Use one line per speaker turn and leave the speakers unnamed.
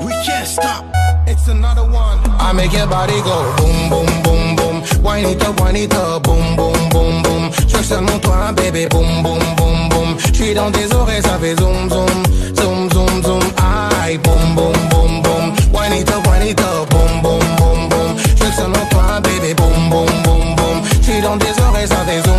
We can't stop. It's another one. I make your body go boom, boom, boom, boom. Wine it up, wine it up, boom, boom, boom, boom. Je veux seulement toi, bébé, boom, boom, boom, boom. Je suis dans tes oreilles, ça fait zoom, zoom, zoom, zoom, zoom. Aïe, boom, boom, boom, boom. Wine it up, wine it up, boom, boom, boom, boom. Je veux seulement toi, bébé, boom, boom, boom, boom. Je suis dans tes oreilles, ça fait zoom.